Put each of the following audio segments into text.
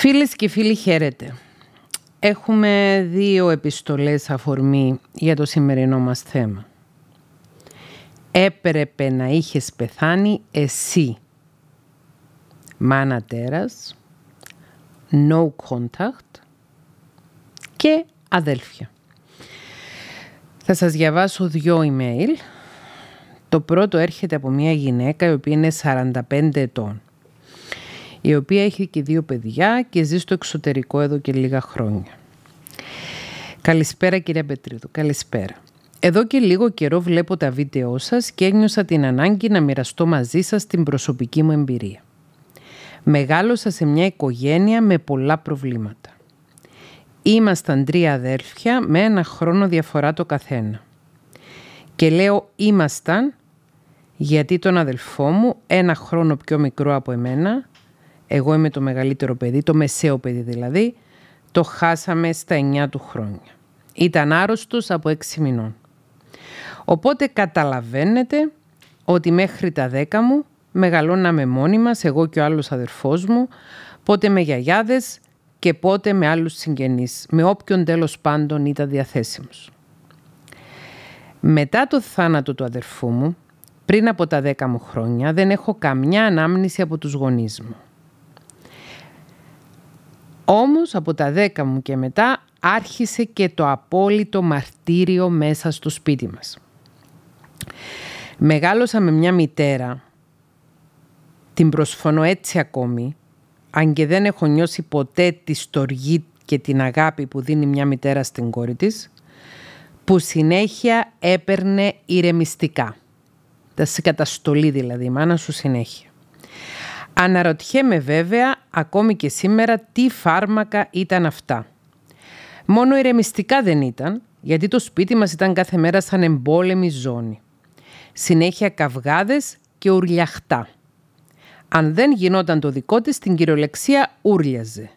Φίλες και φίλοι χαίρετε. Έχουμε δύο επιστολές αφορμή για το σημερινό μας θέμα. Έπρεπε να είχες πεθάνει εσύ. Μάνα τέρας, no contact και αδέλφια. Θα σας διαβάσω δυο email. Το πρώτο έρχεται από μια γυναίκα η οποία είναι 45 ετών η οποία έχει και δύο παιδιά και ζει στο εξωτερικό εδώ και λίγα χρόνια. Καλησπέρα κυρία Πετρίδου, καλησπέρα. Εδώ και λίγο καιρό βλέπω τα βίντεό σας και ένιωσα την ανάγκη να μοιραστώ μαζί σας την προσωπική μου εμπειρία. Μεγάλωσα σε μια οικογένεια με πολλά προβλήματα. Ήμασταν τρία αδέλφια με ένα χρόνο διαφορά το καθένα. Και λέω ήμασταν γιατί τον αδελφό μου, ένα χρόνο πιο μικρό από εμένα, εγώ είμαι το μεγαλύτερο παιδί, το μεσαίο παιδί δηλαδή, το χάσαμε στα 9 του χρόνια. Ήταν άρρωστος από 6 μηνών. Οπότε καταλαβαίνετε ότι μέχρι τα 10 μου μεγαλώναμε μόνοι μας, εγώ και ο άλλος αδερφός μου, πότε με γιαγιάδες και πότε με άλλους συγγενείς, με όποιον τέλος πάντων ήταν διαθέσιμος. Μετά το θάνατο του αδερφού μου, πριν από τα 10 μου χρόνια, δεν έχω καμιά ανάμνηση από τους γονείς μου. Όμως από τα δέκα μου και μετά άρχισε και το απόλυτο μαρτύριο μέσα στο σπίτι μας. Μεγάλωσα με μια μητέρα, την προσφωνώ έτσι ακόμη, αν και δεν έχω νιώσει ποτέ τη στοργή και την αγάπη που δίνει μια μητέρα στην κόρη της, που συνέχεια έπαιρνε ηρεμιστικά. Τα σε καταστολή δηλαδή, η μάνα σου συνέχεια. Αναρωτιέμαι βέβαια ακόμη και σήμερα τι φάρμακα ήταν αυτά. Μόνο ηρεμιστικά δεν ήταν, γιατί το σπίτι μας ήταν κάθε μέρα σαν εμπόλεμη ζώνη. Συνέχεια καυγάδες και ουρλιαχτά. Αν δεν γινόταν το δικό της, την κυριολεξία ούρλιαζε.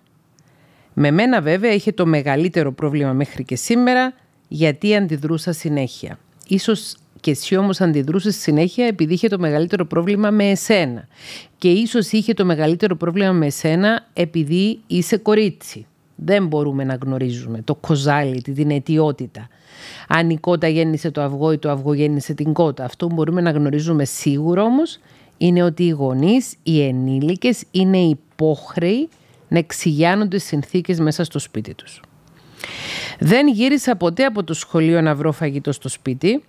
Με μένα βέβαια είχε το μεγαλύτερο πρόβλημα μέχρι και σήμερα, γιατί αντιδρούσα συνέχεια. Ίσως και εσύ όμως αντιδρούσες συνέχεια επειδή είχε το μεγαλύτερο πρόβλημα με εσένα. Και ίσως είχε το μεγαλύτερο πρόβλημα με εσένα επειδή είσαι κορίτσι. Δεν μπορούμε να γνωρίζουμε το κοζάλι, την αιτιότητα. Αν η κότα γέννησε το αυγό ή το αυγό γέννησε την κότα. Αυτό που μπορούμε να γνωρίζουμε σίγουρα όμως είναι ότι οι γονείς, οι ενήλικες είναι υπόχρεοι να εξηγιάνονται συνθήκες μέσα στο σπίτι τους. Δεν γύρισα ποτέ από το σχολείο να βρω φαγητό στο σπίτι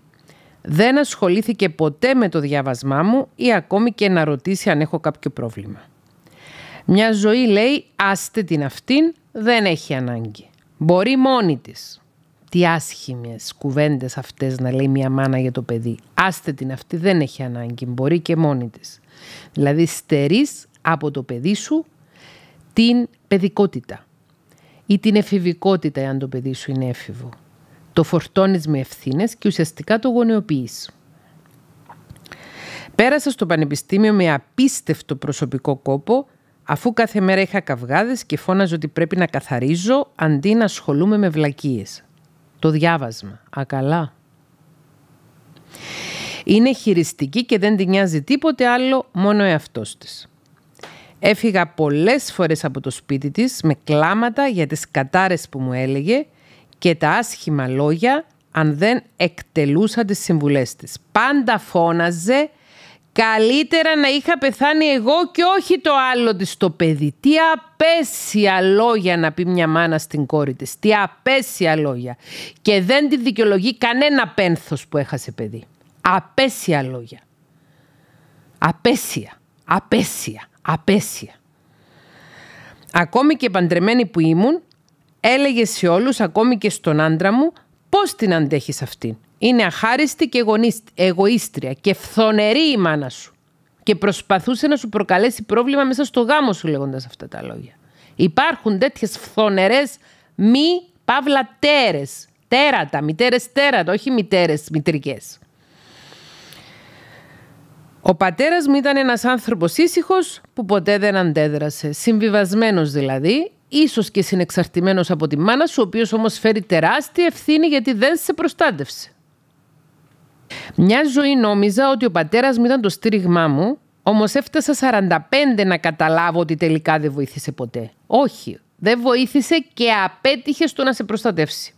δεν ασχολήθηκε ποτέ με το διάβασμά μου ή ακόμη και να ρωτήσει αν έχω κάποιο πρόβλημα. Μια ζωή λέει άστε την αυτήν, δεν έχει ανάγκη. Μπορεί μόνη της. Τι άσχημες κουβέντες αυτές να λέει μια μάνα για το παιδί. Άστε την αυτή, δεν έχει ανάγκη. Μπορεί και μόνη της. Δηλαδή στερείς από το παιδί σου την παιδικότητα ή την εφηβικότητα αν το παιδί σου είναι έφηβο το φορτώνεις με ευθύνες και ουσιαστικά το γονεοποιείς. Πέρασα στο πανεπιστήμιο με απίστευτο προσωπικό κόπο αφού κάθε μέρα είχα καυγάδες και φώναζα ότι πρέπει να καθαρίζω αντί να ασχολούμαι με βλακίες. Το διάβασμα. Ακαλά. Είναι χειριστική και δεν την νοιάζει τίποτε άλλο, μόνο εαυτός της. Έφυγα πολλές φορές από το σπίτι της με κλάματα για τις κατάρες που μου έλεγε και τα άσχημα λόγια αν δεν εκτελούσα τις συμβουλές της. Πάντα φώναζε «Καλύτερα να είχα πεθάνει εγώ και όχι το άλλο της το παιδί». Τι απέσια λόγια να πει μια μάνα στην κόρη της. Τι απέσια λόγια. Και δεν τη δικαιολογεί κανένα πένθος που έχασε παιδί. Απέσια λόγια. Απέσια. Απέσια. Απέσια. Ακόμη και παντρεμένη που ήμουν, έλεγε σε όλους, ακόμη και στον άντρα μου, πώς την αντέχεις αυτήν. Είναι αχάριστη και εγωίστρια και φθονερή η μάνα σου. Και προσπαθούσε να σου προκαλέσει πρόβλημα μέσα στο γάμο σου λέγοντας αυτά τα λόγια. Υπάρχουν τέτοιες φθονερές μη παύλα τέρες. Τέρατα, μητέρες τέρατα, όχι μητέρες μητρικές. Ο πατέρας μου ήταν ένας άνθρωπος ήσυχος που ποτέ δεν αντέδρασε. Συμβιβασμένος δηλαδή ίσως και συνεξαρτημένος από τη μάνα σου, ο οποίος όμως φέρει τεράστια ευθύνη γιατί δεν σε προστάτευσε. Μια ζωή νόμιζα ότι ο πατέρας μου ήταν το στήριγμά μου Όμως έφτασα 45 να καταλάβω ότι τελικά δεν βοήθησε ποτέ. Όχι, δεν βοήθησε και απέτυχε στο να σε προστατεύσει.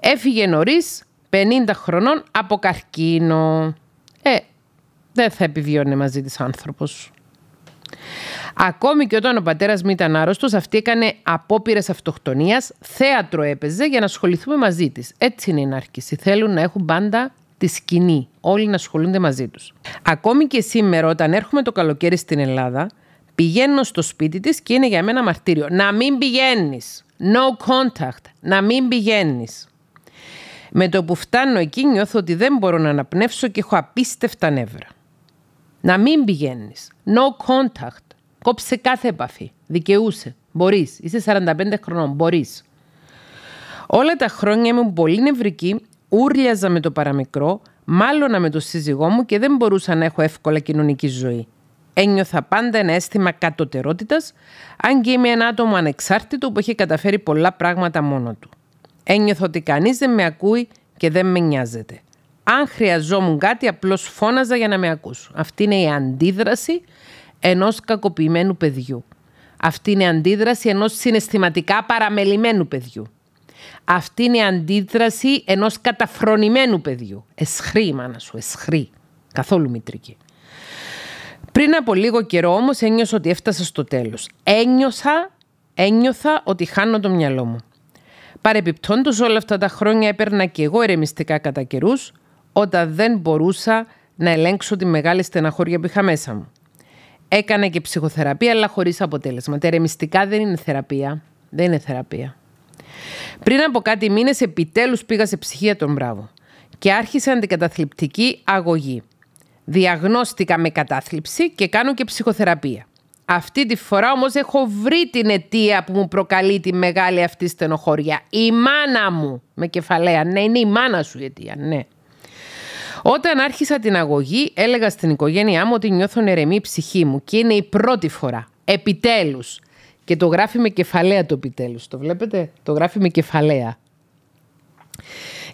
Έφυγε νωρίς, 50 χρονών, από καρκίνο. Ε, δεν θα επιβιώνει μαζί της άνθρωπος. Ακόμη και όταν ο πατέρας μου ήταν άρρωστος, αυτή έκανε απόπειρες αυτοκτονίας, θέατρο έπαιζε για να ασχοληθούμε μαζί της. Έτσι είναι η ναρκήση. Θέλουν να έχουν πάντα τη σκηνή. Όλοι να ασχολούνται μαζί τους. Ακόμη και σήμερα, όταν έρχομαι το καλοκαίρι στην Ελλάδα, πηγαίνω στο σπίτι της και είναι για μένα μαρτύριο. Να μην πηγαίνεις. No contact. Να μην πηγαίνεις. Με το που φτάνω εκεί νιώθω ότι δεν μπορώ να αναπνεύσω και έχω απίστευτα νεύρα. Να μην πηγαίνεις. No contact. Κόψε κάθε επαφή. Δικαιούσε. Μπορείς. Είσαι 45 χρονών. Μπορείς. Όλα τα χρόνια ήμουν πολύ νευρική, ούρλιαζα με το παραμικρό, μάλωνα με το σύζυγό μου και δεν μπορούσα να έχω εύκολα κοινωνική ζωή. Ένιωθα πάντα ένα αίσθημα κατωτερότητας, αν και είμαι ένα άτομο ανεξάρτητο που έχει καταφέρει πολλά πράγματα μόνο του. Ένιωθα ότι κανείς δεν με ακούει και δεν με νοιάζεται. Αν χρειαζόμουν κάτι, απλώς φώναζα για να με ακούσουν. Αυτή είναι η αντίδραση ενός κακοποιημένου παιδιού. Αυτή είναι η αντίδραση ενός συναισθηματικά παραμελημένου παιδιού. Αυτή είναι η αντίδραση ενός καταφρονημένου παιδιού. Εσχρή μάνα σου, εσχρή. Καθόλου μητρική. Πριν από λίγο καιρό όμως ένιωσα ότι έφτασα στο τέλος. Ένιωσα, ένιωθα ότι χάνω το μυαλό μου. Παρεπιπτόντως όλα αυτά τα χρόνια έπαιρνα και εγώ ερεμιστικά κατά καιρούς, όταν δεν μπορούσα να ελέγξω τη μεγάλη στεναχώρια που είχα μέσα μου. Έκανα και ψυχοθεραπεία, αλλά χωρίς αποτέλεσμα. Τερεμιστικά δεν είναι θεραπεία. Δεν είναι θεραπεία. Πριν από κάτι μήνες, επιτέλους πήγα σε ψυχία τον Μπράβο και άρχισε αντικαταθλιπτική αγωγή. Διαγνώστηκα με κατάθλιψη και κάνω και ψυχοθεραπεία. Αυτή τη φορά όμως έχω βρει την αιτία που μου προκαλεί τη μεγάλη αυτή στενοχώρια. Η μάνα μου με κεφαλαία. Ναι, είναι η μάνα σου η αιτία, ναι. Όταν άρχισα την αγωγή, έλεγα στην οικογένειά μου ότι νιώθω νερεμή η ψυχή μου και είναι η πρώτη φορά. Επιτέλους. Και το γράφει με κεφαλαία το επιτέλους. Το βλέπετε; Το γράφει με κεφαλαία.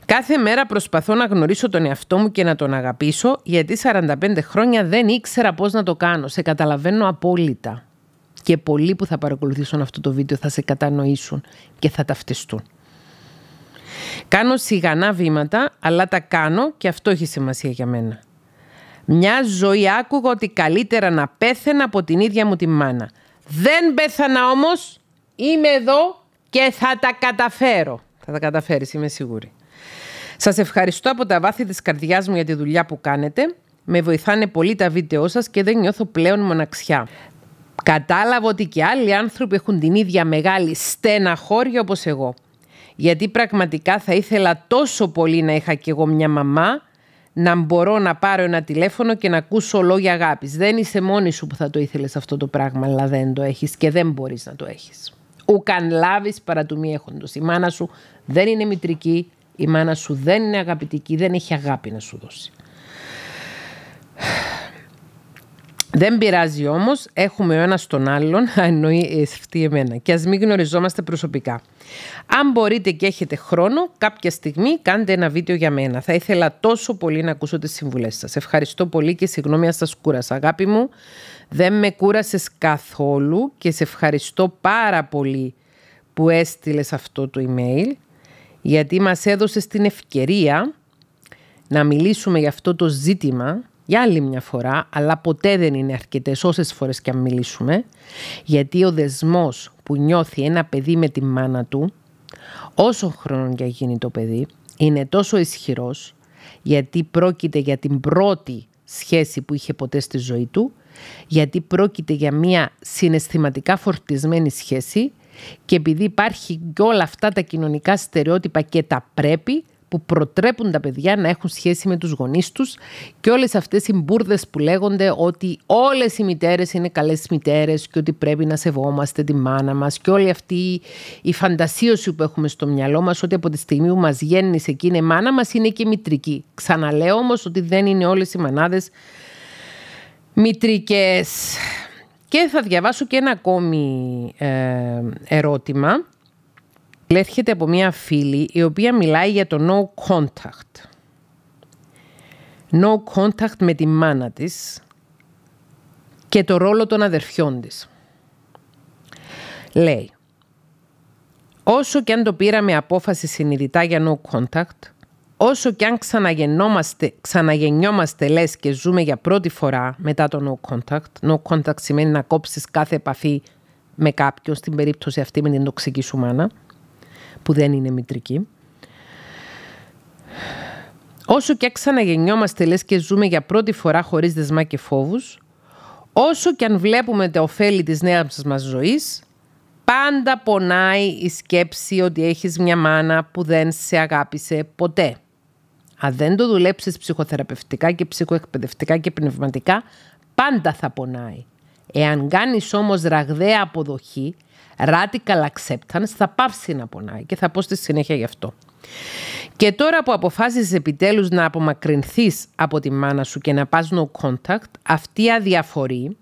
Κάθε μέρα προσπαθώ να γνωρίσω τον εαυτό μου και να τον αγαπήσω, γιατί 45 χρόνια δεν ήξερα πώς να το κάνω. Σε καταλαβαίνω απόλυτα. Και πολλοί που θα παρακολουθήσουν αυτό το βίντεο θα σε κατανοήσουν και θα ταυτιστούν. Κάνω σιγανά βήματα, αλλά τα κάνω και αυτό έχει σημασία για μένα. Μια ζωή άκουγα ότι καλύτερα να πέθαινα από την ίδια μου τη μάνα. Δεν πέθανα όμως, είμαι εδώ και θα τα καταφέρω. Θα τα καταφέρεις, είμαι σίγουρη. Σας ευχαριστώ από τα βάθη της καρδιάς μου για τη δουλειά που κάνετε. Με βοηθάνε πολύ τα βίντεό σας και δεν νιώθω πλέον μοναξιά. Κατάλαβα ότι και άλλοι άνθρωποι έχουν την ίδια μεγάλη στεναχώρια όπως εγώ γιατί πραγματικά θα ήθελα τόσο πολύ να είχα κι εγώ μια μαμά να μπορώ να πάρω ένα τηλέφωνο και να ακούσω λόγια αγάπης. Δεν είσαι μόνη σου που θα το ήθελες αυτό το πράγμα, αλλά δεν το έχεις και δεν μπορείς να το έχεις. Ουκαν λάβεις παρά του μη έχοντος. Η μάνα σου δεν είναι μητρική, η μάνα σου δεν είναι αγαπητική, δεν έχει αγάπη να σου δώσει. Δεν πειράζει όμως, έχουμε ο ένας τον άλλον, εννοεί αυτή εμένα. Και ας μην γνωριζόμαστε προσωπικά. Αν μπορείτε και έχετε χρόνο, κάποια στιγμή κάντε ένα βίντεο για μένα. Θα ήθελα τόσο πολύ να ακούσω τις συμβουλές σας. Ευχαριστώ πολύ και συγγνώμη αν σας κούρασα. Αγάπη μου, δεν με κούρασες καθόλου και σε ευχαριστώ πάρα πολύ που έστειλες αυτό το email γιατί μας έδωσες την ευκαιρία να μιλήσουμε για αυτό το ζήτημα για άλλη μια φορά, αλλά ποτέ δεν είναι αρκετές όσες φορές και αν μιλήσουμε, γιατί ο δεσμός που νιώθει ένα παιδί με τη μάνα του, όσο χρόνο για γίνει το παιδί, είναι τόσο ισχυρός, γιατί πρόκειται για την πρώτη σχέση που είχε ποτέ στη ζωή του, γιατί πρόκειται για μια συναισθηματικά φορτισμένη σχέση και επειδή υπάρχει και όλα αυτά τα κοινωνικά στερεότυπα και τα πρέπει, που προτρέπουν τα παιδιά να έχουν σχέση με τους γονείς τους και όλες αυτές οι μπουρδες που λέγονται ότι όλες οι μητέρες είναι καλές μητέρες και ότι πρέπει να σεβόμαστε τη μάνα μας και όλη αυτή η φαντασίωση που έχουμε στο μυαλό μας ότι από τη στιγμή που μας γέννησε και είναι μάνα μας είναι και μητρική. Ξαναλέω όμως ότι δεν είναι όλες οι μανάδες μητρικές. Και θα διαβάσω και ένα ακόμη ε, ερώτημα έρχεται από μια φίλη η οποία μιλάει για το no contact. No contact με τη μάνα της και το ρόλο των αδερφιών της. Λέει, όσο και αν το πήραμε απόφαση συνειδητά για no contact, όσο και αν ξαναγεννόμαστε, ξαναγεννιόμαστε λες και ζούμε για πρώτη φορά μετά το no contact, no contact σημαίνει να κόψεις κάθε επαφή με κάποιον, στην περίπτωση αυτή με την τοξική σου μάνα, που δεν είναι μητρική. Όσο και ξαναγεννιόμαστε λες και ζούμε για πρώτη φορά χωρίς δεσμά και φόβους, όσο και αν βλέπουμε τα ωφέλη της νέας μας ζωής, πάντα πονάει η σκέψη ότι έχεις μια μάνα που δεν σε αγάπησε ποτέ. Αν δεν το δουλέψεις ψυχοθεραπευτικά και ψυχοεκπαιδευτικά και πνευματικά, πάντα θα πονάει. Εάν κάνεις όμως ραγδαία αποδοχή, radical acceptance, θα πάψει να πονάει και θα πω στη συνέχεια γι' αυτό. Και τώρα που αποφάσισες επιτέλους να απομακρυνθείς από τη μάνα σου και να πας no contact, αυτή η αδιαφορή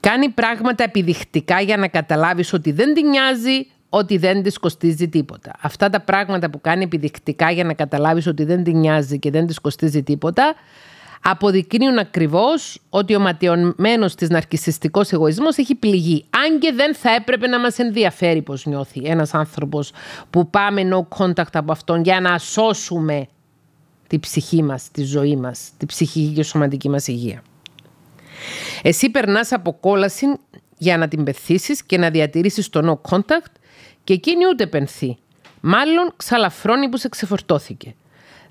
κάνει πράγματα επιδεικτικά για να καταλάβεις ότι δεν την νοιάζει, ότι δεν της κοστίζει τίποτα. Αυτά τα πράγματα που κάνει επιδεικτικά για να καταλάβεις ότι δεν την νοιάζει και δεν της κοστίζει τίποτα, αποδεικνύουν ακριβώς ότι ο ματιωμένος της ναρκισιστικός εγωισμός έχει πληγεί. Αν και δεν θα έπρεπε να μας ενδιαφέρει πώς νιώθει ένας άνθρωπος που πάμε no contact από αυτόν για να σώσουμε τη ψυχή μας, τη ζωή μας, τη ψυχική και σωματική μας υγεία. Εσύ περνάς από κόλαση για να την πεθύσεις και να διατηρήσεις το no contact και εκείνη ούτε πενθεί. Μάλλον ξαλαφρώνει που σε ξεφορτώθηκε.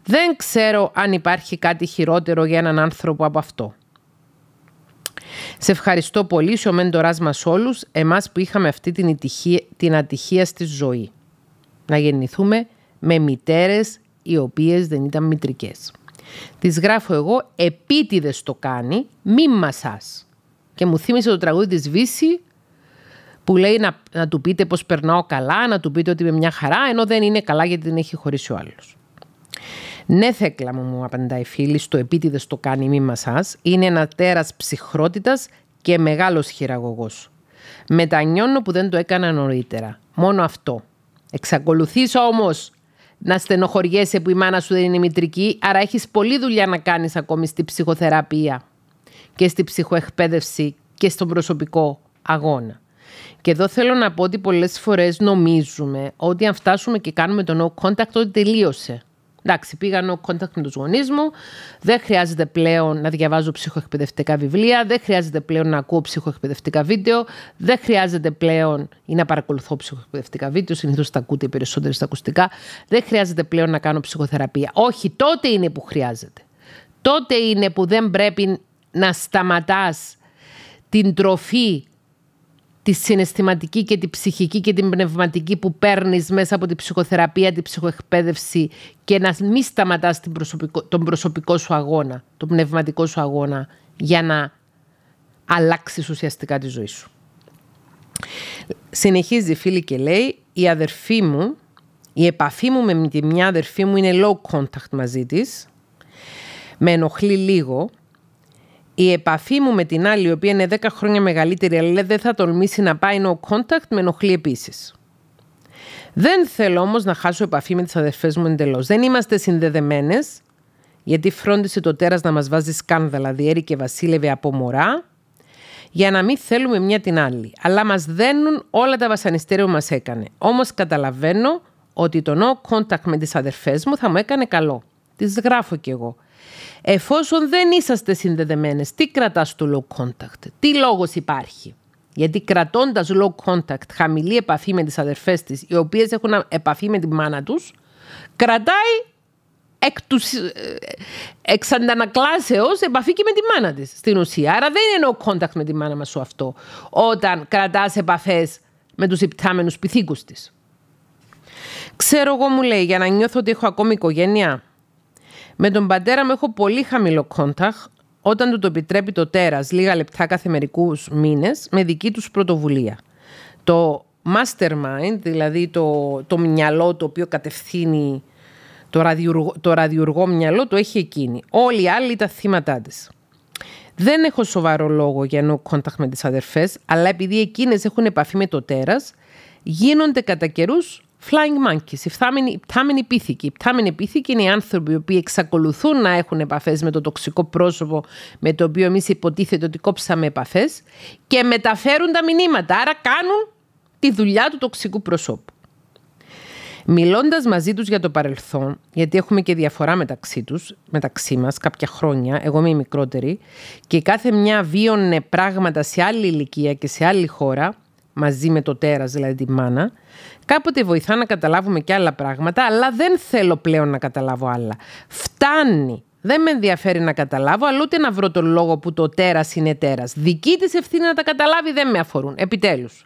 Δεν ξέρω αν υπάρχει κάτι χειρότερο για έναν άνθρωπο από αυτό. Σε ευχαριστώ πολύ, ο μέντοράς μας όλους, εμάς που είχαμε αυτή την, ατυχία, την ατυχία στη ζωή. Να γεννηθούμε με μητέρες οι οποίες δεν ήταν μητρικές. Τις γράφω εγώ, επίτηδες το κάνει, μη μασάς. Και μου θύμισε το τραγούδι της Βύση που λέει να, να του πείτε πως περνάω καλά, να του πείτε ότι είμαι μια χαρά, ενώ δεν είναι καλά γιατί την έχει χωρίσει ο άλλος. Ναι, θέκλα μου, μου απαντάει η φίλη, στο επίτηδες το κάνει μη μασάς. Είναι ένα τέρας ψυχρότητας και μεγάλος χειραγωγός. Μετανιώνω που δεν το έκανα νωρίτερα. Μόνο αυτό. Εξακολουθείς όμως να στενοχωριέσαι που η μάνα σου δεν είναι μητρική, άρα έχεις πολλή δουλειά να κάνεις ακόμη στη ψυχοθεραπεία και στη ψυχοεκπαίδευση και στον προσωπικό αγώνα. Και εδώ θέλω να πω ότι πολλές φορές νομίζουμε ότι αν φτάσουμε και κάνουμε το no contact ότι τελείωσε. Εντάξει, πήγα ο contact με τους γονείς μου. Δεν χρειάζεται πλέον να διαβάζω ψυχοεκπαιδευτικά βιβλία. Δεν χρειάζεται πλέον να ακούω ψυχοεκπαιδευτικά βίντεο. Δεν χρειάζεται πλέον ή να παρακολουθώ ψυχοεκπαιδευτικά βίντεο. Συνήθως τα ακούτε οι περισσότεροι στα ακουστικά. Δεν χρειάζεται πλέον να κάνω ψυχοθεραπεία. Όχι, τότε είναι που χρειάζεται. Τότε είναι που δεν πρέπει να σταματάς την τροφή τη συναισθηματική και τη ψυχική και την πνευματική που παίρνεις μέσα από την ψυχοθεραπεία, την ψυχοεκπαίδευση και να μην σταματάς τον προσωπικό σου αγώνα, τον πνευματικό σου αγώνα για να αλλάξεις ουσιαστικά τη ζωή σου. Συνεχίζει η φίλη και λέει η αδερφή μου, η επαφή μου με τη μια αδερφή μου είναι low contact μαζί της, με ενοχλεί λίγο η επαφή μου με την άλλη, η οποία είναι 10 χρόνια μεγαλύτερη, αλλά δεν θα τολμήσει να πάει no contact, με ενοχλεί επίσης. Δεν θέλω όμως να χάσω επαφή με τις αδερφές μου εντελώς. Δεν είμαστε συνδεδεμένες, γιατί φρόντισε το τέρας να μας βάζει σκάνδαλα, διέρη και βασίλευε από μωρά, για να μην θέλουμε μια την άλλη. Αλλά μας δένουν όλα τα βασανιστήρια που μας έκανε. Όμως καταλαβαίνω ότι το no contact με τις αδερφές μου θα μου έκανε καλό. Τις γράφω κι εγώ. Εφόσον δεν είσαστε συνδεδεμένες, τι κρατάς στο low contact, τι λόγος υπάρχει; Γιατί κρατώντας low contact, χαμηλή επαφή με τις αδερφές της, οι οποίες έχουν επαφή με τη μάνα τους, κρατάει εκ τους, ε, εξ αντανακλάσεως επαφή και με τη μάνα της στην ουσία. Άρα δεν είναι no contact με τη μάνα μας σου αυτό, όταν κρατάς επαφές με τους υπτάμενους πυθίκους της. Ξέρω εγώ μου λέει για να νιώθω ότι έχω ακόμη οικογένεια με τον πατέρα μου έχω πολύ χαμηλό κόνταχ όταν του το επιτρέπει το τέρας λίγα λεπτά κάθε μερικούς μήνες με δική τους πρωτοβουλία. Το mastermind, δηλαδή το, το μυαλό το οποίο κατευθύνει το ραδιουργό, το ραδιουργό μυαλό, το έχει εκείνη. Όλοι οι άλλοι τα θύματα της. Δεν έχω σοβαρό λόγο για no contact με τις αδερφές, αλλά επειδή εκείνες έχουν επαφή με το τέρας, γίνονται κατά καιρούς Flying monkeys, οι πτάμενοι πίθηκοι. Οι πτάμενοι πίθηκοι είναι οι άνθρωποι οι οποίοι εξακολουθούν να έχουν επαφές με το τοξικό πρόσωπο με το οποίο εμείς υποτίθεται ότι κόψαμε επαφές και μεταφέρουν τα μηνύματα. Άρα κάνουν τη δουλειά του τοξικού προσώπου. Μιλώντας μαζί τους για το παρελθόν, γιατί έχουμε και διαφορά μεταξύ τους, μεταξύ μας, κάποια χρόνια, εγώ είμαι η μικρότερη, και κάθε μια βίωνε πράγματα σε άλλη ηλικία και σε άλλη χώρα, μαζί με το τέρας, δηλαδή τη μάνα, κάποτε βοηθά να καταλάβουμε και άλλα πράγματα, αλλά δεν θέλω πλέον να καταλάβω άλλα. Φτάνει. Δεν με ενδιαφέρει να καταλάβω, αλλά ούτε να βρω τον λόγο που το τέρας είναι τέρας. Δική της ευθύνη να τα καταλάβει δεν με αφορούν. Επιτέλους.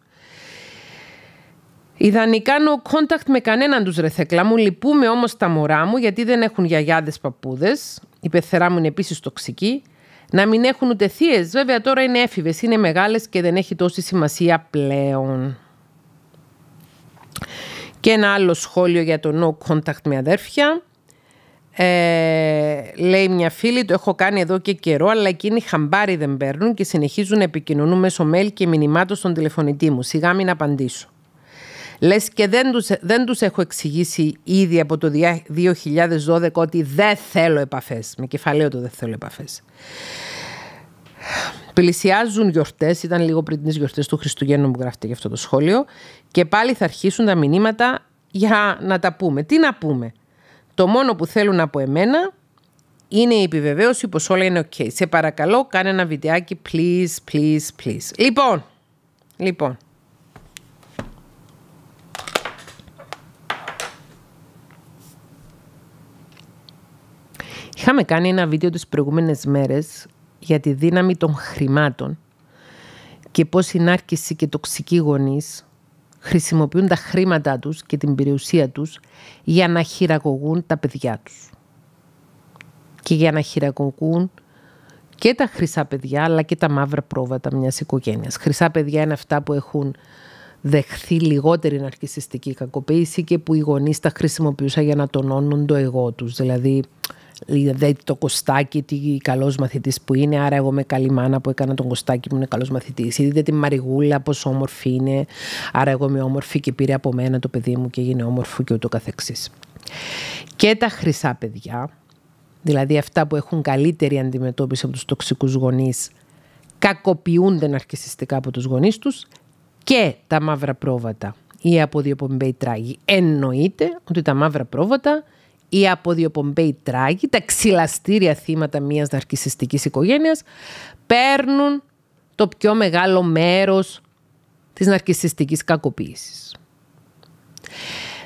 Ιδανικά no contact με κανέναν τους ρεθέκλα μου. Λυπούμε όμως τα μωρά μου γιατί δεν έχουν γιαγιάδες παππούδες. Η πεθερά μου είναι επίσης τοξική. Να μην έχουν ούτε θείες. Βέβαια τώρα είναι έφηβες, είναι μεγάλες και δεν έχει τόση σημασία πλέον. Και ένα άλλο σχόλιο για το no contact με αδέρφια. Ε, λέει μια φίλη, το έχω κάνει εδώ και καιρό, αλλά εκείνοι χαμπάρι δεν παίρνουν και συνεχίζουν να επικοινωνούν μέσω mail και μηνυμάτων στον τηλεφωνητή μου. Σιγά μην απαντήσω. Λες και δεν τους, δεν τους έχω εξηγήσει ήδη από το 2012 ότι δεν θέλω επαφές. Με κεφαλαίο το δεν θέλω επαφές. Πλησιάζουν γιορτές, ήταν λίγο πριν τις γιορτές του Χριστουγέννου που γράφτηκε αυτό το σχόλιο, και πάλι θα αρχίσουν τα μηνύματα για να τα πούμε. Τι να πούμε; Το μόνο που θέλουν από εμένα είναι η επιβεβαίωση πως όλα είναι ok. Σε παρακαλώ, κάνε ένα βιντεάκι, please, please, please. Λοιπόν, λοιπόν. Είχαμε κάνει ένα βίντεο τις προηγούμενες μέρες για τη δύναμη των χρημάτων και πώς οι νάρκηση και τοξικοί γονείς χρησιμοποιούν τα χρήματά τους και την περιουσία τους για να χειραγωγούν τα παιδιά τους. Και για να χειραγωγούν και τα χρυσά παιδιά αλλά και τα μαύρα πρόβατα μιας οικογένειας. Χρυσά παιδιά είναι αυτά που έχουν δεχθεί λιγότερη ναρκισιστική κακοποίηση και που οι γονείς τα χρησιμοποιούσαν για να τονώνουν το εγώ τους. Δηλαδή Δηλαδή το Κωστάκι, τι καλός μαθητής που είναι. Άρα, εγώ με καλή μάνα που έκανα τον Κωστάκι μου είναι καλός μαθητής. Είδατε τη Μαριγούλα, πόσο όμορφη είναι. Άρα, εγώ είμαι όμορφη και πήρε από μένα το παιδί μου και έγινε όμορφο και ούτω καθεξής. Και τα χρυσά παιδιά, δηλαδή αυτά που έχουν καλύτερη αντιμετώπιση από τους τοξικούς γονείς, κακοποιούνται ναρκιστικά από τους γονείς τους και τα μαύρα πρόβατα ή από διοπομπέι τράγοι. Εννοείται ότι τα μαύρα πρόβατα η αποδιοπομπέοι τράγοι, τα ξυλαστήρια θύματα μιας ναρκισιστικής οικογένειας, παίρνουν το πιο μεγάλο μέρος της ναρκισιστικής κακοποίησης.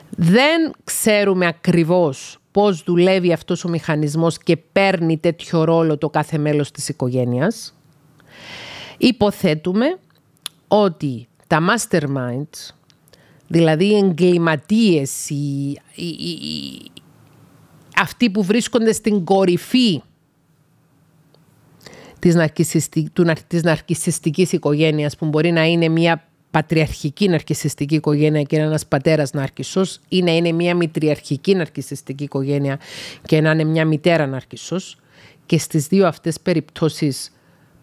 Δεν ξέρουμε ακριβώς πώς δουλεύει αυτός ο μηχανισμός και παίρνει τέτοιο ρόλο το κάθε μέλος της οικογένειας. Υποθέτουμε ότι τα masterminds, δηλαδή οι εγκληματίες, οι, οι, αυτοί που βρίσκονται στην κορυφή της, ναρκισιστικής, του, της ναρκισιστικής οικογένειας που μπορεί να είναι μια πατριαρχική ναρκισιστική οικογένεια και ένας πατέρας ναρκισσός ή να είναι μια μητριαρχική ναρκισιστική οικογένεια και να είναι μια μητέρα ναρκισσός και στις δύο αυτές περιπτώσεις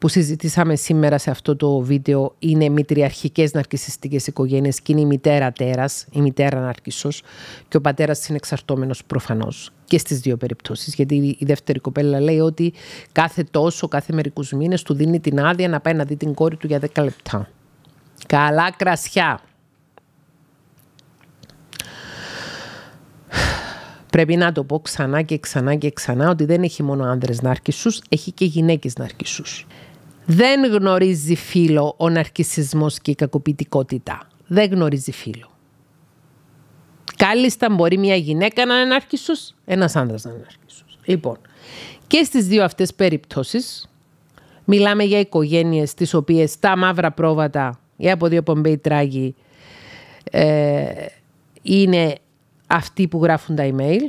που συζητήσαμε σήμερα σε αυτό το βίντεο είναι μητριαρχικές ναρκισιστικές οικογένειες και είναι η μητέρα τέρας, η μητέρα ναρκισσός και ο πατέρας είναι εξαρτώμενος προφανώς και στις δύο περιπτώσεις γιατί η δεύτερη κοπέλα λέει ότι κάθε τόσο, κάθε μερικούς μήνες του δίνει την άδεια να πάει να δει την κόρη του για 10 λεπτά. Καλά κρασιά. Πρέπει να το πω ξανά και ξανά και ξανά ότι δεν έχει μόνο άνδρες ναρκισσούς, έχει και γυναίκες ναρκισσούς. Δεν γνωρίζει φίλο ο ναρκισισμός και η κακοποιητικότητα. Δεν γνωρίζει φίλο. Κάλλιστα μπορεί μια γυναίκα να είναι ναρκισσός, ένας άνδρας να είναι ναρκισσός. Λοιπόν, και στις δύο αυτές περιπτώσεις μιλάμε για οικογένειες τις οποίες τα μαύρα πρόβατα ή από δύο πομπέι τράγοι ε, είναι αυτοί που γράφουν τα email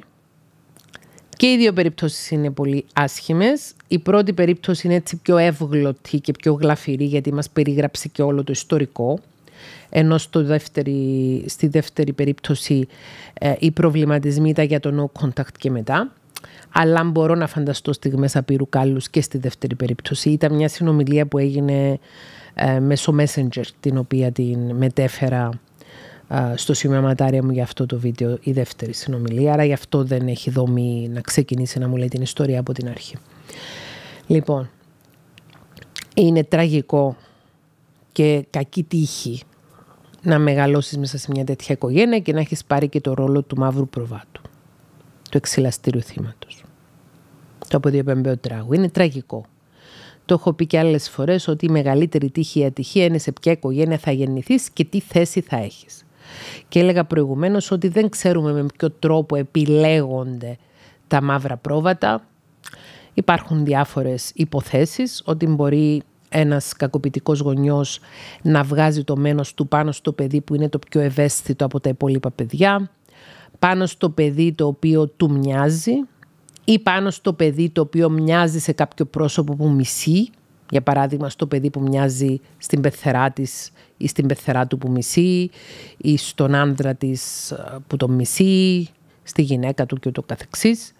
και οι δύο περιπτώσεις είναι πολύ άσχημες. Η πρώτη περίπτωση είναι έτσι πιο εύγλωτη και πιο γλαφυρή γιατί μας περιγράψει και όλο το ιστορικό. Ενώ στο δεύτερη, στη δεύτερη περίπτωση ε, οι προβληματισμοί ήταν για το no contact και μετά. Αλλά μπορώ να φανταστώ στιγμές απειρού κάλους και στη δεύτερη περίπτωση. Ήταν μια συνομιλία που έγινε ε, μέσω Messenger την οποία την μετέφερα στο σημειωματάρια μου για αυτό το βίντεο η δεύτερη συνομιλία, άρα γι' αυτό δεν έχει δομή να ξεκινήσει να μου λέει την ιστορία από την αρχή. Λοιπόν, είναι τραγικό και κακή τύχη να μεγαλώσεις μέσα σε μια τέτοια οικογένεια και να έχεις πάρει και το ρόλο του μαύρου προβάτου, του εξυλαστήριου θύματος. Το αποδιοπεμπαίο τράγου. Είναι τραγικό. Το έχω πει και άλλες φορές ότι η μεγαλύτερη τύχη ή ατυχία είναι σε ποια οικογένεια θα γεννηθείς και τι θέση θα έχεις. Και έλεγα προηγουμένως ότι δεν ξέρουμε με ποιο τρόπο επιλέγονται τα μαύρα πρόβατα. Υπάρχουν διάφορες υποθέσεις ότι μπορεί ένας κακοποιητικός γονιός να βγάζει το μένος του πάνω στο παιδί που είναι το πιο ευαίσθητο από τα υπόλοιπα παιδιά, πάνω στο παιδί το οποίο του μοιάζει ή πάνω στο παιδί το οποίο μοιάζει σε κάποιο πρόσωπο που μισεί, για παράδειγμα στο παιδί που μοιάζει στην πεθερά της ή στην πεθερά του που μισεί ή στον άντρα της ε, που τον μισεί, στη γυναίκα του και ούτω καθεξής.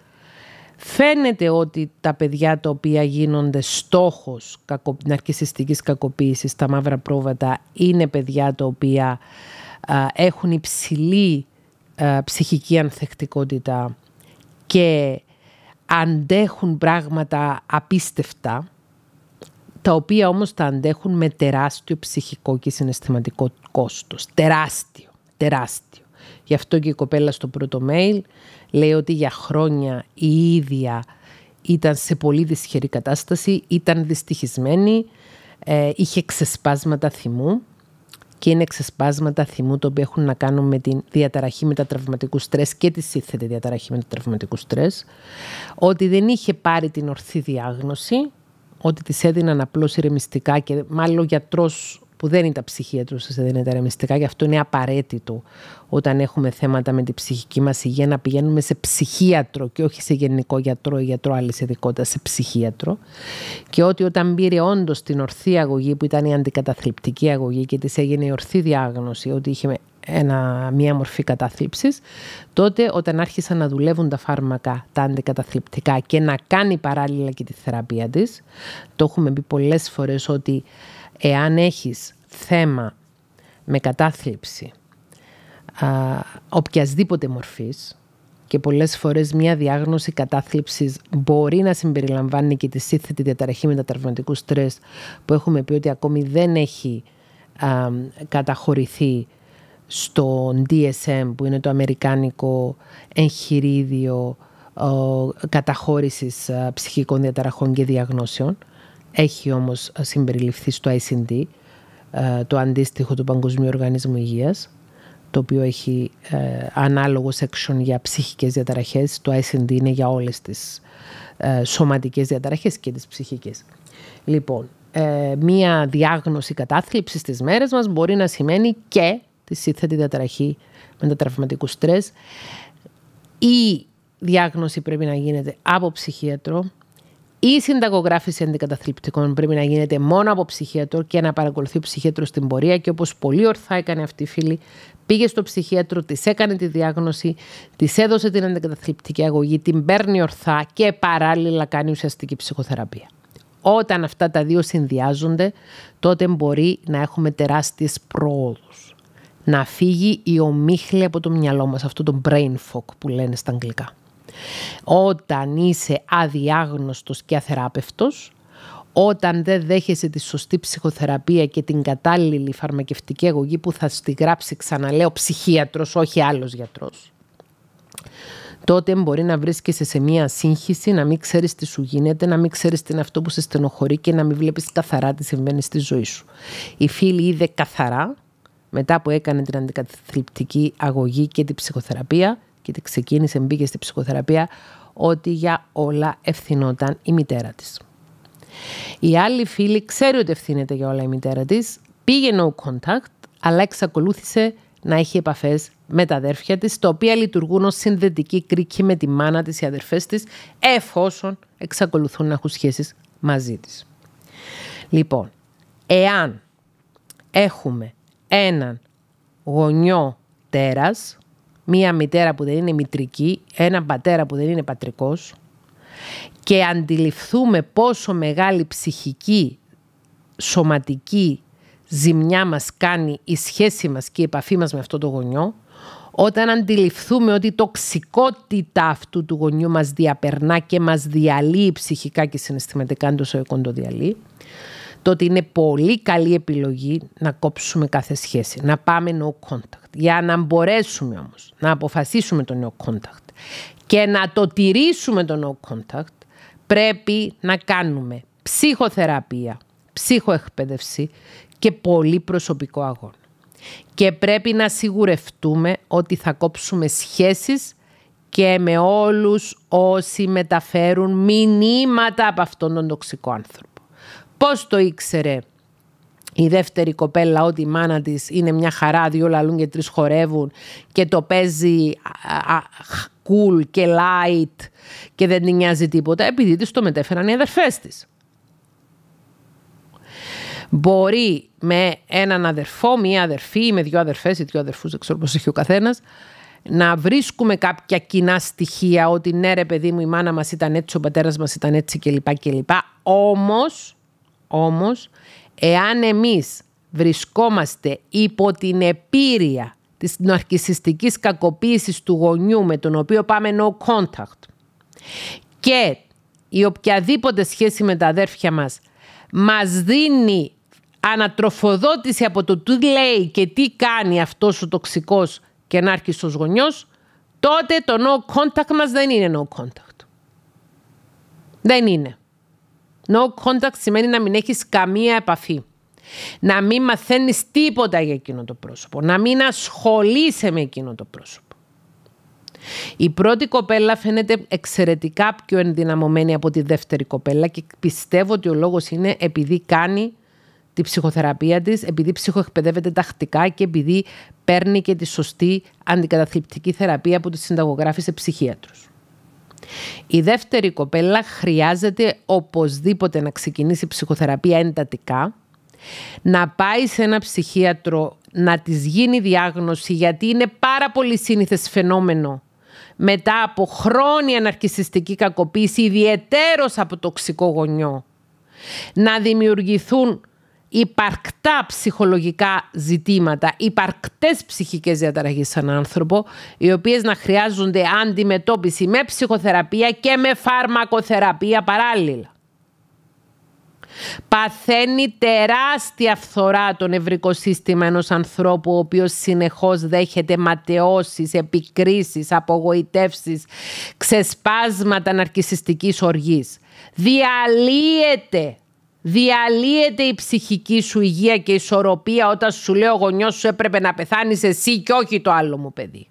Φαίνεται ότι τα παιδιά τα οποία γίνονται στόχος ναρκισιστικής κακοποίησης, τα μαύρα πρόβατα, είναι παιδιά τα οποία έχουν υψηλή ψυχική ανθεκτικότητα και αντέχουν πράγματα απίστευτα, τα οποία όμως τα αντέχουν με τεράστιο ψυχικό και συναισθηματικό κόστος. Τεράστιο, τεράστιο. Γι' αυτό και η κοπέλα στο πρώτο mail λέει ότι για χρόνια η ίδια ήταν σε πολύ δυσχερή κατάσταση, ήταν δυστυχισμένη, ε, είχε ξεσπάσματα θυμού και είναι ξεσπάσματα θυμού το οποίο έχουν να κάνουν με τη διαταραχή μετατραυματικού στρες και τη σύνθετη διαταραχή μετατραυματικού στρες, ότι δεν είχε πάρει την ορθή διάγνωση, ότι της έδιναν απλώς ηρεμιστικά και μάλλον ο γιατρός που δεν είναι τα ψυχίατρο σας δεν είναι τα ρεμιστικά, γι' αυτό είναι απαραίτητο όταν έχουμε θέματα με την ψυχική μας υγεία να πηγαίνουμε σε ψυχίατρο και όχι σε γενικό γιατρό ή γιατρό άλλης ειδικότητας, σε ψυχίατρο. Και ότι όταν πήρε όντως την ορθή αγωγή, που ήταν η αντικαταθλιπτική αγωγή και της έγινε η ορθή διάγνωση, ότι είχε ένα, μία μορφή κατάθλιψης, τότε όταν άρχισαν να δουλεύουν τα φάρμακα, τα αντικαταθλιπτικά και να κάνει παράλληλα και τη θεραπεία της, το έχουμε πει πολλές φορές ότι εάν έχεις θέμα με κατάθλιψη α, οποιασδήποτε μορφής και πολλές φορές μια διάγνωση κατάθλιψης μπορεί να συμπεριλαμβάνει και τη σύνθετη διαταραχή με τα τραυματικού στρες που έχουμε πει ότι ακόμη δεν έχει α, καταχωρηθεί στο DSM που είναι το Αμερικάνικο εγχειρίδιο καταχώρησης ψυχικών διαταραχών και διαγνώσεων έχει όμως συμπεριληφθεί στο ICD, ε, το αντίστοιχο του Παγκοσμίου Οργανισμού Υγείας, το οποίο έχει ε, ανάλογο section για ψυχικές διαταραχές. Το ICD είναι για όλες τις ε, σωματικές διαταραχές και τις ψυχικές. Λοιπόν, μία διάγνωση κατάθλιψης στις μέρες μας μπορεί να σημαίνει και τη σύνθετη διαταραχή με τα τραυματικού στρες. Η διάγνωση πρέπει να γίνεται από ψυχίατρο, η συνταγογράφηση αντικαταθλιπτικών πρέπει να γίνεται μόνο από ψυχίατρο και να παρακολουθεί ο ψυχίατρος στην πορεία. Και όπως πολύ ορθά έκανε αυτή η φίλη, πήγε στο ψυχίατρο, της έκανε τη διάγνωση, της έδωσε την αντικαταθλιπτική αγωγή, την παίρνει ορθά και παράλληλα κάνει ουσιαστική ψυχοθεραπεία. Όταν αυτά τα δύο συνδυάζονται, τότε μπορεί να έχουμε τεράστιες πρόοδου. Να φύγει η ομίχλη από το μυαλό μας, αυτό το brain fog που λένε στα αγγλικά. Όταν είσαι αδιάγνωστος και αθεράπευτος, όταν δεν δέχεσαι τη σωστή ψυχοθεραπεία και την κατάλληλη φαρμακευτική αγωγή που θα στη γράψει ξαναλέω ψυχίατρος, όχι άλλος γιατρός, τότε μπορεί να βρίσκεσαι σε μία σύγχυση, να μην ξέρεις τι σου γίνεται, να μην ξέρεις τι είναι αυτό που σε στενοχωρεί και να μην βλέπεις καθαρά τι συμβαίνει στη ζωή σου. Η φίλη είδε καθαρά, μετά που έκανε την αντικαθλιπτική αγωγή και την ψυχοθεραπεία, και ξεκίνησε, μπήκε στη ψυχοθεραπεία, ότι για όλα ευθυνόταν η μητέρα της. Η άλλη φίλη ξέρει ότι ευθύνεται για όλα η μητέρα της, πήγε no contact, αλλά εξακολούθησε να έχει επαφές με τα αδέρφια της, τα οποία λειτουργούν ως συνδετική κρίκη με τη μάνα της, οι αδερφές της, εφόσον εξακολουθούν να έχουν σχέσεις μαζί της. Λοιπόν, εάν έχουμε έναν γονιό τέρας, μία μητέρα που δεν είναι μητρική, έναν πατέρα που δεν είναι πατρικός και αντιληφθούμε πόσο μεγάλη ψυχική, σωματική ζημιά μας κάνει η σχέση μας και η επαφή μας με αυτό το γονιό, όταν αντιληφθούμε ότι η τοξικότητα αυτού του γονιού μας διαπερνά και μας διαλύει ψυχικά και συναισθηματικά αν το το διαλύει, τότε είναι πολύ καλή επιλογή να κόψουμε κάθε σχέση, να πάμε no contact. Για να μπορέσουμε όμως να αποφασίσουμε το no contact και να το τηρήσουμε το no contact, πρέπει να κάνουμε ψυχοθεραπεία, ψυχοεκπαίδευση και πολύ προσωπικό αγώνα. Και πρέπει να σιγουρευτούμε ότι θα κόψουμε σχέσεις και με όλους όσοι μεταφέρουν μηνύματα από αυτόν τον τοξικό άνθρωπο. Πώς το ήξερε η δεύτερη κοπέλα ότι η μάνα της είναι μια χαρά, δύο λαλούν και τρεις χορεύουν και το παίζει cool και light και δεν την νοιάζει τίποτα επειδή της το μετέφεραν οι αδερφές της. Μπορεί με έναν αδερφό, μία αδερφή ή με δύο αδερφές ή δύο αδερφούς, δεν ξέρω πώς έχει ο καθένας, να βρίσκουμε κάποια κοινά στοιχεία ότι ναι ρε παιδί μου η μάνα μας ήταν έτσι, ο πατέρας μας ήταν έτσι κλπ. κλπ. Όμως, όμως, εάν εμείς βρισκόμαστε υπό την επίρρεια της ναρκισιστικής κακοποίησης του γονιού με τον οποίο πάμε no contact και η οποιαδήποτε σχέση με τα αδέρφια μας μας δίνει ανατροφοδότηση από το τι λέει και τι κάνει αυτός ο τοξικός και ανάρχιστος γονιός, τότε το no contact μας δεν είναι no contact. Δεν είναι. No contact σημαίνει να μην έχεις καμία επαφή. Να μην μαθαίνεις τίποτα για εκείνο το πρόσωπο. Να μην ασχολείσαι με εκείνο το πρόσωπο. Η πρώτη κοπέλα φαίνεται εξαιρετικά πιο ενδυναμωμένη από τη δεύτερη κοπέλα και πιστεύω ότι ο λόγος είναι επειδή κάνει τη ψυχοθεραπεία της, επειδή ψυχοεκπαιδεύεται τακτικά και επειδή παίρνει και τη σωστή αντικαταθλιπτική θεραπεία που τη συνταγογράφησε ψυχίατρος. Η δεύτερη κοπέλα χρειάζεται οπωσδήποτε να ξεκινήσει ψυχοθεραπεία εντατικά, να πάει σε ένα ψυχίατρο να της γίνει διάγνωση γιατί είναι πάρα πολύ σύνηθες φαινόμενο. Μετά από χρόνια ναρκισιστική κακοποίηση, ιδιαιτέρως από τοξικό γονιό, να δημιουργηθούν υπαρκτά ψυχολογικά ζητήματα, υπαρκτές ψυχικές διαταραχές σαν άνθρωπο, οι οποίες να χρειάζονται αντιμετώπιση με ψυχοθεραπεία και με φαρμακοθεραπεία παράλληλα. Παθαίνει τεράστια φθορά το νευρικό σύστημα ενός ανθρώπου ο οποίος συνεχώς δέχεται ματαιώσεις, επικρίσεις, απογοητεύσεις, ξεσπάσματα ναρκισιστικής οργής. Διαλύεται Διαλύεται η ψυχική σου υγεία και η ισορροπία όταν σου λέει ο γονιός σου έπρεπε να πεθάνεις εσύ και όχι το άλλο μου παιδί.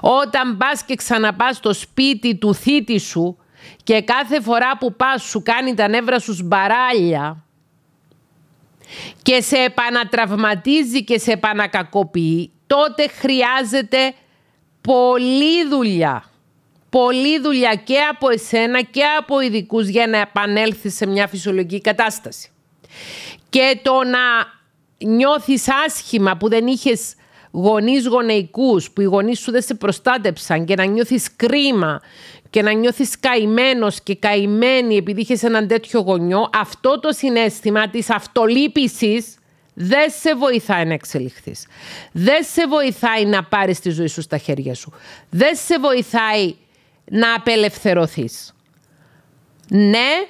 Όταν πας και ξαναπάς στο σπίτι του θήτη σου και κάθε φορά που πας σου κάνει τα νεύρα σου σμπαράλια και σε επανατραυματίζει και σε επανακακοποιεί, τότε χρειάζεται πολλή δουλειά πολλή δουλειά και από εσένα και από ειδικούς για να επανέλθεις σε μια φυσιολογική κατάσταση. Και το να νιώθεις άσχημα που δεν είχες γονείς γονεϊκούς, που οι γονείς σου δεν σε προστάτεψαν και να νιώθεις κρίμα και να νιώθεις καημένος και καημένη επειδή είχες έναν τέτοιο γονιό, αυτό το συνέστημα της αυτολύπησης δεν σε βοηθάει να εξελιχθείς. Δεν σε βοηθάει να πάρεις τη ζωή σου στα χέρια σου. Δεν σε βοηθάει να απελευθερωθείς. Ναι,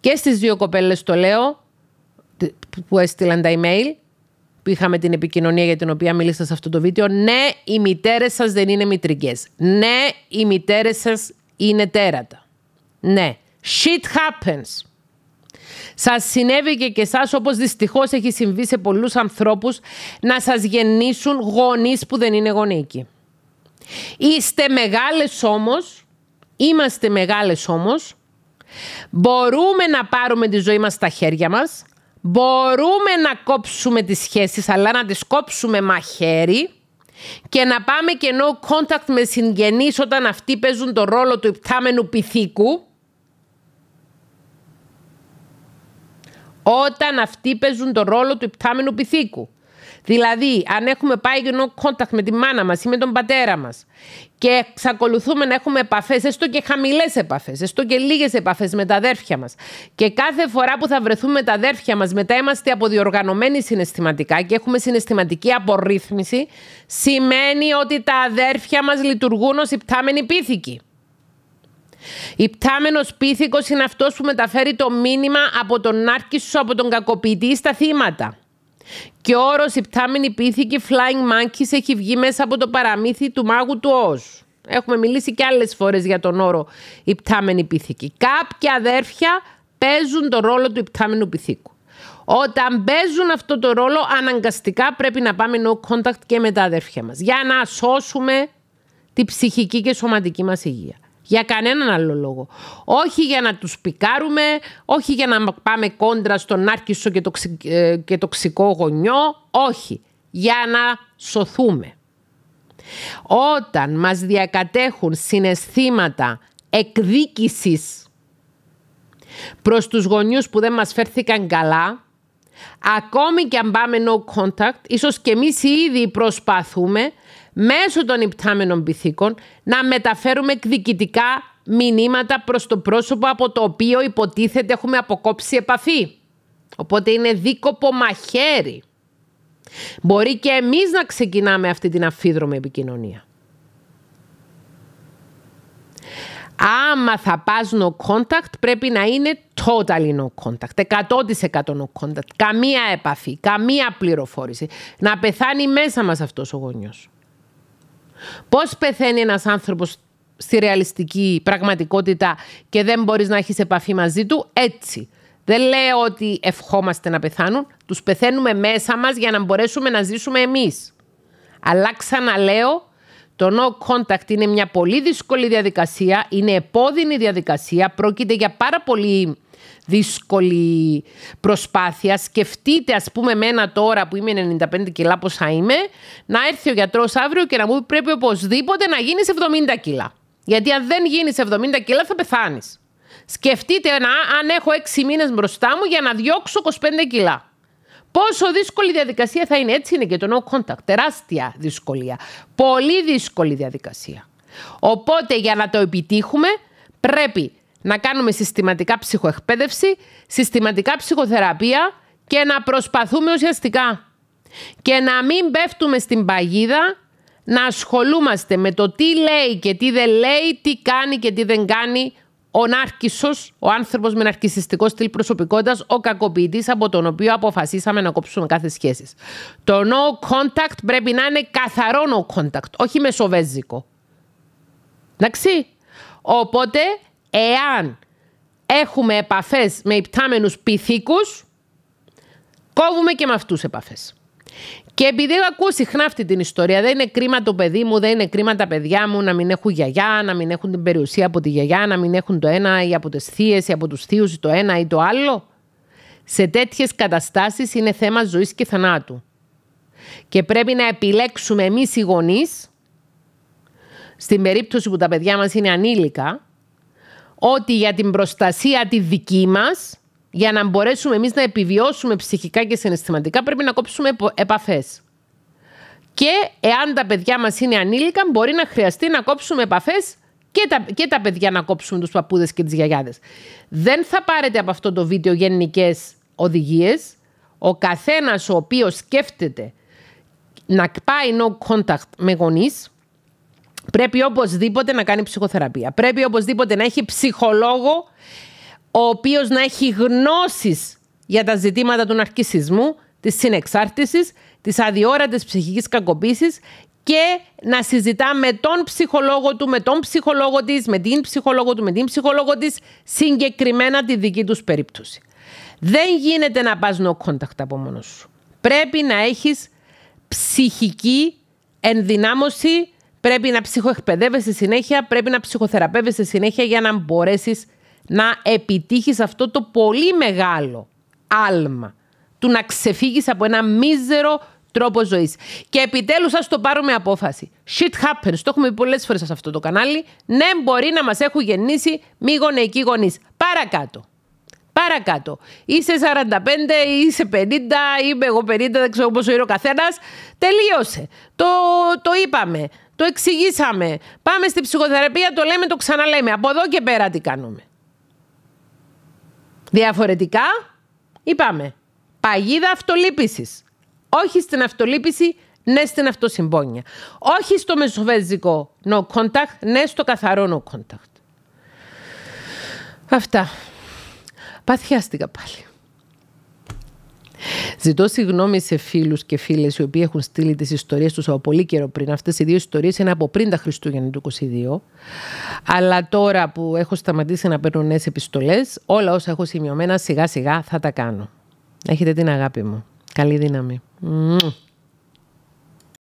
και στις δύο κοπέλες το λέω, που έστειλαν τα email, που είχαμε την επικοινωνία για την οποία μίλησα σε αυτό το βίντεο. Ναι, οι μητέρες σας δεν είναι μητρικές. Ναι, οι μητέρες σας είναι τέρατα. Ναι. Shit happens. Σας συνέβη και, και εσάς, όπως δυστυχώς έχει συμβεί σε πολλούς ανθρώπους, να σας γεννήσουν γονείς που δεν είναι γονεϊκοί. Είστε μεγάλες όμως, είμαστε μεγάλες όμως, μπορούμε να πάρουμε τη ζωή μας στα χέρια μας, μπορούμε να κόψουμε τις σχέσεις, αλλά να τις κόψουμε μαχαίρι. Και να πάμε και no contact με συγγενείς όταν αυτοί παίζουν το ρόλο του υπτάμενου πυθίκου, όταν αυτοί παίζουν το ρόλο του υπτάμενου πυθίκου. Δηλαδή, αν έχουμε πάει no contact με τη μάνα μας ή με τον πατέρα μας και εξακολουθούμε να έχουμε επαφές, έστω και χαμηλές επαφές, έστω και λίγες επαφές με τα αδέρφια μας και κάθε φορά που θα βρεθούμε με τα αδέρφια μας μετά είμαστε αποδιοργανωμένοι συναισθηματικά και έχουμε συναισθηματική απορρίθμιση, σημαίνει ότι τα αδέρφια μας λειτουργούν ως υπτάμενοι πίθηκοι. Υπτάμενος πίθηκος είναι αυτός που μεταφέρει το μήνυμα από τον άρκισο, από τον κακοποιητή στα θύματα. Και ο όρος υπτάμενη πίθηκη Flying Monkeys έχει βγει μέσα από το παραμύθι του μάγου του Όζ. Έχουμε μιλήσει και άλλες φορές για τον όρο υπτάμενη πίθηκη. Κάποια αδέρφια παίζουν το ρόλο του υπτάμενου πυθίκου. Όταν παίζουν αυτό το ρόλο, αναγκαστικά πρέπει να πάμε no contact και με τα αδέρφια μας. Για να σώσουμε τη ψυχική και σωματική μας υγεία. Για κανέναν άλλο λόγο. Όχι για να τους πικάρουμε, όχι για να πάμε κόντρα στον άρχισο και, το, ε, και τοξικό γονιό, όχι. Για να σωθούμε. Όταν μας διακατέχουν συναισθήματα εκδίκησης προς τους γονιούς που δεν μας φέρθηκαν καλά, ακόμη και αν πάμε no contact, ίσως και εμείς ήδη προσπαθούμε μέσω των υπτάμενων πυθίκων να μεταφέρουμε εκδικητικά μηνύματα προς το πρόσωπο από το οποίο υποτίθεται έχουμε αποκόψει επαφή. Οπότε είναι δίκοπο μαχαίρι. Μπορεί και εμείς να ξεκινάμε αυτή την αφίδρομη επικοινωνία. Άμα θα πας no contact πρέπει να είναι totally no contact, 100% no contact, καμία επαφή, καμία πληροφόρηση. Να πεθάνει μέσα μας αυτός ο γονιός. Πώς πεθαίνει ένας άνθρωπος στη ρεαλιστική πραγματικότητα και δεν μπορείς να έχεις επαφή μαζί του, έτσι. Δεν λέω ότι ευχόμαστε να πεθάνουν, τους πεθαίνουμε μέσα μας για να μπορέσουμε να ζήσουμε εμείς. Αλλά ξαναλέω, το no contact είναι μια πολύ δύσκολη διαδικασία, είναι επώδυνη διαδικασία, πρόκειται για πάρα πολύ δύσκολη προσπάθεια. Σκεφτείτε, ας πούμε, εμένα τώρα που είμαι 95 κιλά, πόσα είμαι, να έρθει ο γιατρός αύριο και να μου πει πρέπει οπωσδήποτε να γίνεις 70 κιλά. Γιατί αν δεν γίνεις 70 κιλά, θα πεθάνεις. Σκεφτείτε να, αν έχω 6 μήνες μπροστά μου για να διώξω 25 κιλά. Πόσο δύσκολη διαδικασία θα είναι. Έτσι είναι και το no contact. Τεράστια δυσκολία. Πολύ δύσκολη διαδικασία. Οπότε για να το επιτύχουμε πρέπει να κάνουμε συστηματικά ψυχοεκπαίδευση, συστηματικά ψυχοθεραπεία και να προσπαθούμε ουσιαστικά. Και να μην πέφτουμε στην παγίδα να ασχολούμαστε με το τι λέει και τι δεν λέει, τι κάνει και τι δεν κάνει ο νάρκισσος, ο άνθρωπος με ναρκισιστικό στυλ προσωπικότητας, ο κακοποιητής από τον οποίο αποφασίσαμε να κόψουμε κάθε σχέση. Το no contact πρέπει να είναι καθαρό no contact, όχι μεσοβέζικο. Εντάξει. Οπότε εάν έχουμε επαφές με υπτάμενους πυθίκους, κόβουμε και με αυτούς επαφές. Και επειδή ακούω συχνά αυτή την ιστορία, δεν είναι κρίμα το παιδί μου, δεν είναι κρίμα τα παιδιά μου να μην έχουν γιαγιά, να μην έχουν την περιουσία από τη γιαγιά, να μην έχουν το ένα ή από τις θείες ή από τους θείους το ένα ή το άλλο. Σε τέτοιες καταστάσεις είναι θέμα ζωής και θανάτου. Και πρέπει να επιλέξουμε εμείς οι γονείς, στην περίπτωση που τα παιδιά μας είναι ανήλικα, ότι για την προστασία τη δική μας, για να μπορέσουμε εμείς να επιβιώσουμε ψυχικά και συναισθηματικά, πρέπει να κόψουμε επαφές. Και εάν τα παιδιά μας είναι ανήλικα, μπορεί να χρειαστεί να κόψουμε επαφές και τα, και τα παιδιά να κόψουν τους παππούδες και τις γιαγιάδες. Δεν θα πάρετε από αυτό το βίντεο γενικές οδηγίες. Ο καθένας ο οποίος σκέφτεται να πάει no contact με γονείς, πρέπει οπωσδήποτε να κάνει ψυχοθεραπεία. Πρέπει οπωσδήποτε να έχει ψυχολόγο ο οποίος να έχει γνώσεις για τα ζητήματα του ναρκισισμού, της συνεξάρτησης, της αδιόρατης ψυχικής κακοποίησης και να συζητά με τον ψυχολόγο του, με τον ψυχολόγο της, με την ψυχολόγο του, με την ψυχολόγο της, συγκεκριμένα τη δική τους περίπτωση. Δεν γίνεται να πας no contact από μόνος σου. Πρέπει να έχεις ψυχική ενδυνάμωση Πρέπει να ψυχοεκπαιδεύεσαι συνέχεια, πρέπει να ψυχοθεραπεύεσαι συνέχεια για να μπορέσεις να επιτύχεις αυτό το πολύ μεγάλο άλμα του να ξεφύγεις από ένα μίζερο τρόπο ζωής. Και επιτέλους, ας το πάρουμε απόφαση. Shit happens. Το έχουμε πει πολλές φορές σε αυτό το κανάλι. Ναι, μπορεί να μας έχουν γεννήσει μη γονεϊκοί γονείς. Παρακάτω. Παρακάτω. Είσαι 45, είσαι 50, είμαι εγώ 50, δεν ξέρω πόσο είναι ο καθένας. Τελείωσε. Το, το είπαμε. Το εξηγήσαμε. Πάμε στη ψυχοθεραπεία, το λέμε, το ξαναλέμε. Από εδώ και πέρα τι κάνουμε. Διαφορετικά, είπαμε. Παγίδα αυτολύπησης. Όχι στην αυτολύπηση, ναι στην αυτοσυμπόνια. Όχι στο μεσοβέζικο no contact, ναι στο καθαρό no contact. Αυτά. Παθιάστηκα πάλι. Ζητώ συγγνώμη σε φίλους και φίλες οι οποίοι έχουν στείλει τις ιστορίες τους από πολύ καιρό πριν. Αυτές οι δύο ιστορίες είναι από πριν τα Χριστούγεννα του 22. Αλλά τώρα που έχω σταματήσει να παίρνω νέες επιστολές, όλα όσα έχω σημειωμένα σιγά σιγά θα τα κάνω. Έχετε την αγάπη μου. Καλή δύναμη.